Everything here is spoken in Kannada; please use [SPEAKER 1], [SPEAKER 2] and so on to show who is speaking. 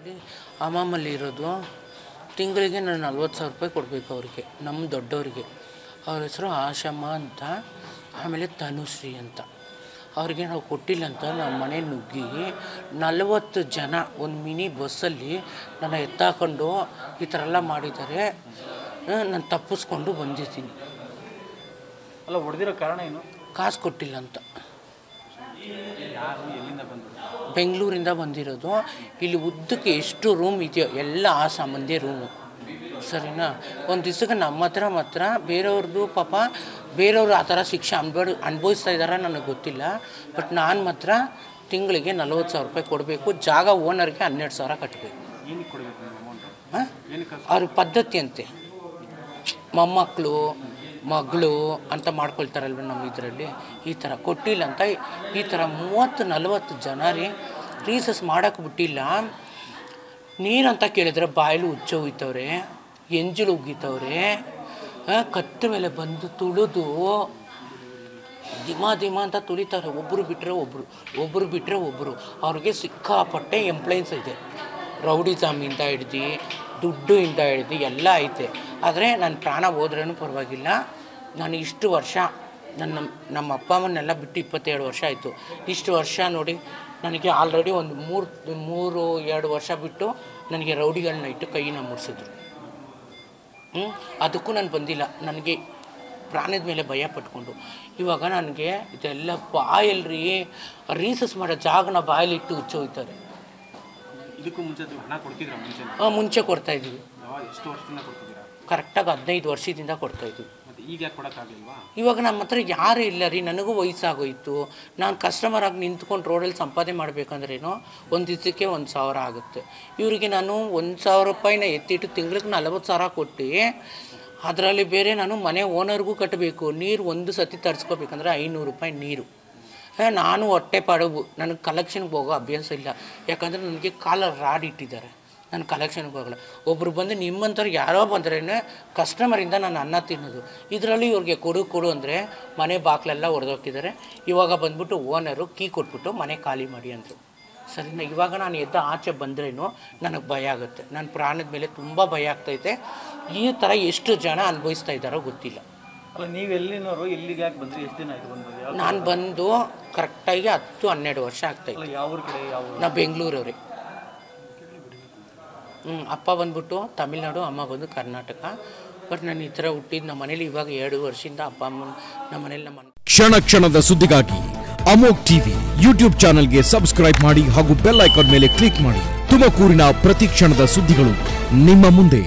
[SPEAKER 1] ಅಲ್ಲಿ ಅಮಾಮಲ್ಲಿ ಇರೋದು. ತಿಂಗಳಿಗೆ ನಾನು ನಲ್ವತ್ತು ಸಾವಿರ ರೂಪಾಯಿ ಕೊಡಬೇಕು ಅವ್ರಿಗೆ ನಮ್ಮ ದೊಡ್ಡವ್ರಿಗೆ. ಅವ್ರ ಹೆಸರು ಆಶಮ್ಮ ಅಂತ ಆಮೇಲೆ ತನುಶ್ರೀ ಅಂತ. ಅವ್ರಿಗೆ ನಾವು ಕೊಟ್ಟಿಲ್ಲ ಅಂತ ನಮ್ಮ ಮನೆ ನುಗ್ಗಿ ನಲವತ್ತು ಜನ ಒಂದು ಮಿನಿ ಬಸ್ಸಲ್ಲಿ ನನ್ನ ಎತ್ತಾಕೊಂಡು ಈ ಥರ ಎಲ್ಲ ಮಾಡಿದ್ದಾರೆ. ನಾನು ತಪ್ಪಿಸ್ಕೊಂಡು ಬಂದಿದ್ದೀನಿ.
[SPEAKER 2] ಅಲ್ಲ ಹೊಡೆದಿರೋ ಕಾರಣ ಏನು?
[SPEAKER 1] ಕಾಸು ಕೊಟ್ಟಿಲ್ಲ ಅಂತ.
[SPEAKER 2] ಯಾರು ಎಲ್ಲಿಂದ ಬಂದರು
[SPEAKER 1] ಬೆಂಗಳೂರಿಂದ ಬಂದಿರೋದು. ಇಲ್ಲಿ ಉದ್ದಕ್ಕೆ ಎಷ್ಟು ರೂಮ್ ಇದೆಯೋ ಎಲ್ಲ ಆ ಸಂಬಂಧಿ ರೂಮು ಸರಿನಾ? ಒಂದು ದಿವ್ಸಕ್ಕೆ ನಮ್ಮ ಹತ್ರ ಮಾತ್ರ ಬೇರೆಯವ್ರದ್ದು ಪಾಪ ಬೇರೆಯವರು ಆ ಥರ ಶಿಕ್ಷೆ ಅನ್ಬಾರ್ದು ಅನುಭವಿಸ್ತಾ ಇದ್ದಾರ ನನಗೆ ಗೊತ್ತಿಲ್ಲ. ಬಟ್ ನಾನು ಮಾತ್ರ ತಿಂಗಳಿಗೆ ನಲ್ವತ್ತು ಸಾವಿರ ರೂಪಾಯಿ ಕೊಡಬೇಕು. ಜಾಗ ಓನರ್ಗೆ ಹನ್ನೆರಡು ಸಾವಿರ ಕಟ್ಟಬೇಕು ಅವ್ರ ಪದ್ಧತಿ ಅಂತೆ. ಮೊಮ್ಮಕ್ಕಳು ಮಗಳು ಅಂತ ಮಾಡ್ಕೊಳ್ತಾರಲ್ವ ನಮ್ಮ ಇದರಲ್ಲಿ? ಈ ಥರ ಕೊಟ್ಟಿಲ್ಲ ಅಂತ. ಈ ಥರ ಮೂವತ್ತು, ನಲವತ್ತು ಜನ ರೀ ರೀಸಸ್ ಮಾಡೋಕ್ಕೆ ಬಿಟ್ಟಿಲ್ಲ. ನೀರಂತ ಕೇಳಿದ್ರೆ ಬಾಯಲ್ಲಿ ಉಚ್ಚ ಹೋಗ್ತವ್ರೆ ಎಂಜಲು ಉಗಿತವ್ರೆ ಕತ್ತ ಮೇಲೆ ಬಂದು ತುಳಿದು ದಿಮ ದಿಮ ಅಂತ ತುಳಿತಾರೆ. ಒಬ್ಬರು ಬಿಟ್ಟರೆ ಒಬ್ಬರು ಒಬ್ಬರು ಬಿಟ್ಟರೆ ಒಬ್ಬರು ಅವ್ರಿಗೆ ಸಿಕ್ಕಾಪಟ್ಟೆ ಎಂಪ್ಲಾಯನ್ಸ್ ಇದೆ. ರೌಡಿಸಮಿಂದ ಹಿಡ್ದು ದುಡ್ಡು ಇಂದ ಹಿಡ್ದು ಎಲ್ಲ ಐತೆ. ಆದರೆ ನನ್ನ ಪ್ರಾಣ ಹೋದ್ರೂ ಪರವಾಗಿಲ್ಲ. ನಾನು ಇಷ್ಟು ವರ್ಷ ನನ್ನ ನಮ್ಮ ಅಪ್ಪ ಅಮ್ಮನ್ನೆಲ್ಲ ಬಿಟ್ಟು ಇಪ್ಪತ್ತೆರಡು ವರ್ಷ ಆಯಿತು. ಇಷ್ಟು ವರ್ಷ ನೋಡಿ ನನಗೆ ಆಲ್ರೆಡಿ ಒಂದು ಮೂರು ಮೂರು ಎರಡು ವರ್ಷ ಬಿಟ್ಟು ನನಗೆ ರೌಡಿಗಳನ್ನ ಇಟ್ಟು ಕೈನ ಮುಡಿಸಿದ್ರು ಹ್ಞೂ ಅದಕ್ಕೂ ನಾನು ಬಂದಿಲ್ಲ. ನನಗೆ ಪ್ರಾಣದ ಮೇಲೆ ಭಯ ಪಟ್ಕೊಂಡು. ಇವಾಗ ನನಗೆ ಇದೆಲ್ಲ ಬಾಯಲ್ರಿ ರೀಸಸ್ ಮಾಡೋ ಜಾಗನ ಬಾಯಲ್ಲಿ ಇಟ್ಟು ಹುಚ್ಚೋಯ್ತಾರೆ
[SPEAKER 2] ಇದಕ್ಕೂ ಮುಂಚೆ ಅದು ಹಣ ಕೊಡ್ತಿದ್ರ ಮುಂಚೆ ಎಷ್ಟು ವರ್ಷದಿಂದ ಕೊಡ್ತಿದ್ದೀರಾ?
[SPEAKER 1] ಕರೆಕ್ಟಾಗಿ ಹದಿನೈದು ವರ್ಷದಿಂದ ಕೊಡ್ತಾಯಿದ್ವಿ
[SPEAKER 2] ಈಗ ಕೊಡೋಕ್ಕಾಗಲಿಲ್ವಾ?
[SPEAKER 1] ಇವಾಗ ನಮ್ಮ ಹತ್ರ ಯಾರೂ ಇಲ್ಲ ರೀ ನನಗೂ ವಯಸ್ಸಾಗೋಯಿತು. ನಾನು ಕಸ್ಟಮರ್ ಆಗಿ ನಿಂತ್ಕೊಂಡು ರೋಡಲ್ಲಿ ಸಂಪಾದನೆ ಮಾಡಬೇಕಂದ್ರೇನೋ ಒಂದು ದಿವಸಕ್ಕೆ ಒಂದು ಸಾವಿರ ಆಗುತ್ತೆ. ಇವರಿಗೆ ನಾನು ಒಂದು ಸಾವಿರ ರೂಪಾಯಿನ ಎತ್ತಿಟ್ಟು ತಿಂಗ್ಳಿಗೆ ನಲವತ್ತು ಸಾವಿರ ಕೊಟ್ಟು ಅದರಲ್ಲಿ ಬೇರೆ ನಾನು ಮನೆ ಓನರ್ಗೂ ಕಟ್ಟಬೇಕು ನೀರು ಒಂದು ಸತಿ ತರಿಸ್ಕೋಬೇಕಂದ್ರೆ ಐನೂರು ರೂಪಾಯಿ ನೀರು. ನಾನು ಹೊಟ್ಟೆ ಪಡವು. ನನಗೆ ಕಲೆಕ್ಷನ್ಗೆ ಹೋಗೋ ಅಭ್ಯಾಸ ಇಲ್ಲ. ಯಾಕಂದರೆ ನನಗೆ ಕಾಲ ರಾಡ್ ಇಟ್ಟಿದ್ದಾರೆ. ನಾನು ಕಲೆಕ್ಷನ್ಗೆ ಹೋಗಲ್ಲ. ಒಬ್ಬರು ಬಂದು ನಿಮ್ಮಂಥವ್ರು ಯಾರೋ ಬಂದ್ರೇ ಕಸ್ಟಮರಿಂದ ನಾನು ಅನ್ನ ತಿನ್ನೋದು. ಇದರಲ್ಲಿ ಇವ್ರಿಗೆ ಕೊಡು ಕೊಡು ಅಂದರೆ ಮನೆ ಬಾಕ್ಲೆಲ್ಲ ಹೊಡೆದೋಗ್ತಿದ್ದಾರೆ ಇವಾಗ ಬಂದ್ಬಿಟ್ಟು ಓನರು ಕೀ ಕೊಟ್ಬಿಟ್ಟು ಮನೆ ಖಾಲಿ ಮಾಡಿ ಅಂದರು. ಸರಿನಾ? ಇವಾಗ ನಾನು ಎದ್ದ ಆಚೆ ಬಂದ್ರೇನು ನನಗೆ ಭಯ ಆಗುತ್ತೆ. ನನ್ನ ಪ್ರಾಣದ ಮೇಲೆ ತುಂಬ ಭಯ ಆಗ್ತೈತೆ. ಈ ಥರ ಎಷ್ಟು ಜನ ಅನುಭವಿಸ್ತಾ ಇದ್ದಾರೋ ಗೊತ್ತಿಲ್ಲ.
[SPEAKER 2] ಅಲ್ಲ ನೀವು ಎಲ್ಲಿನವರು ಇಲ್ಲಿಗೆ ಯಾಕೆ ಬಂದ್ರಿ? ಎಷ್ಟು ದಿನ ಆಯ್ತು
[SPEAKER 1] ನಾನು ಬಂದು ಕರೆಕ್ಟಾಗಿ ಹತ್ತು ಹನ್ನೆರಡು ವರ್ಷ ಆಗ್ತಾ
[SPEAKER 2] ಅಲ್ಲ ಯಾವ ಕಡೆ ಯಾವ
[SPEAKER 1] ಬೆಂಗಳೂರವ್ರೆ. ಅಪ್ಪ ಬಂದ್ಬಿಟ್ಟು ತಮಿಳ್ನಾಡು, ಅಮ್ಮ ಬಂದು ಕರ್ನಾಟಕ. ಬಟ್ ನಾನು ಈ ಥರ ಹುಟ್ಟಿದ್ದು ನಮ್ಮ ಮನೇಲಿ ಇವಾಗ ಎರಡು ವರ್ಷದಿಂದ ಅಪ್ಪ, ಅಮ್ಮ, ನಮ್ಮ ಮನೇಲಿ ನಮ್ಮ
[SPEAKER 3] ಕ್ಷಣ ಕ್ಷಣದ ಸುದ್ದಿಗಾಗಿ ಅಮೋಕ್ ಟಿವಿ ಯೂಟ್ಯೂಬ್ ಚಾನೆಲ್ಗೆ ಸಬ್ಸ್ಕ್ರೈಬ್ ಮಾಡಿ ಹಾಗೂ ಬೆಲ್ ಐಕಾನ್ ಮೇಲೆ ಕ್ಲಿಕ್ ಮಾಡಿ ತುಮಕೂರಿನ ಪ್ರತಿ ಕ್ಷಣದ ಸುದ್ದಿಗಳು ನಿಮ್ಮ ಮುಂದೆ.